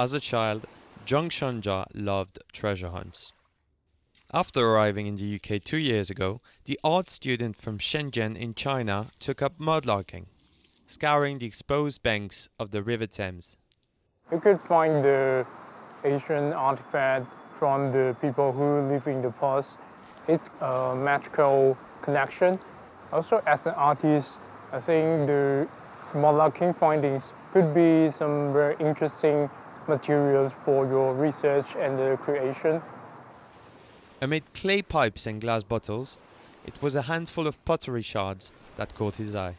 As a child, Zhang Shanja loved treasure hunts. After arriving in the UK two years ago, the art student from Shenzhen in China took up mudlarking, scouring the exposed banks of the River Thames. You could find the Asian artifact from the people who live in the past. It's a magical connection. Also, as an artist, I think the mudlarking findings could be some very interesting materials for your research and the creation. Amid clay pipes and glass bottles, it was a handful of pottery shards that caught his eye.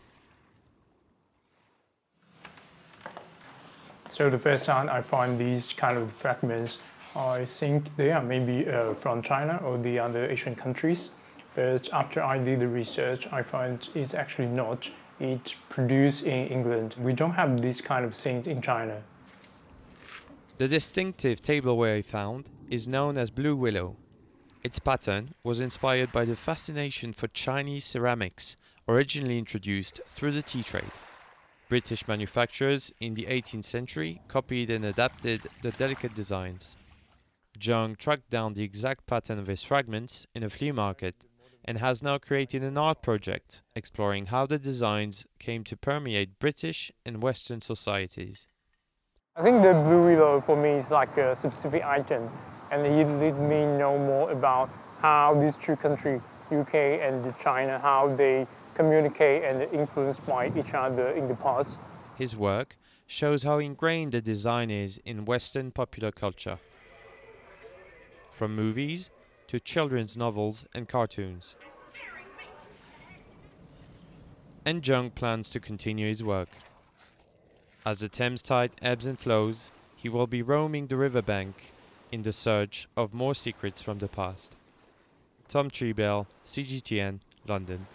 So the first time I find these kind of fragments, I think they are maybe uh, from China or the other Asian countries. But after I did the research, I find it's actually not. It's produced in England. We don't have this kind of things in China. The distinctive tableware he found is known as Blue Willow. Its pattern was inspired by the fascination for Chinese ceramics, originally introduced through the tea trade. British manufacturers in the 18th century copied and adapted the delicate designs. Zhang tracked down the exact pattern of his fragments in a flea market and has now created an art project exploring how the designs came to permeate British and Western societies. I think the blue willow for me is like a specific item and it let me know more about how these two countries, UK and China, how they communicate and influenced by each other in the past. His work shows how ingrained the design is in Western popular culture. From movies to children's novels and cartoons. And Zhang plans to continue his work. As the Thames tide ebbs and flows, he will be roaming the riverbank in the search of more secrets from the past. Tom Trebell, CGTN, London.